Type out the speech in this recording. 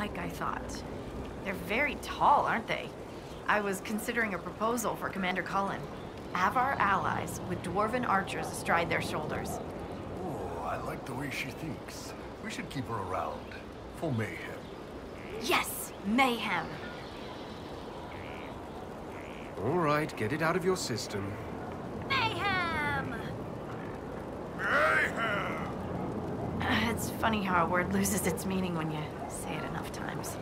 like I thought. They're very tall, aren't they? I was considering a proposal for Commander Cullen. Have our allies with dwarven archers astride their shoulders. Oh, I like the way she thinks. We should keep her around. For mayhem. Yes! Mayhem! All right, get it out of your system. Mayhem! Mayhem! It's funny how a word loses its meaning when you say it enough times.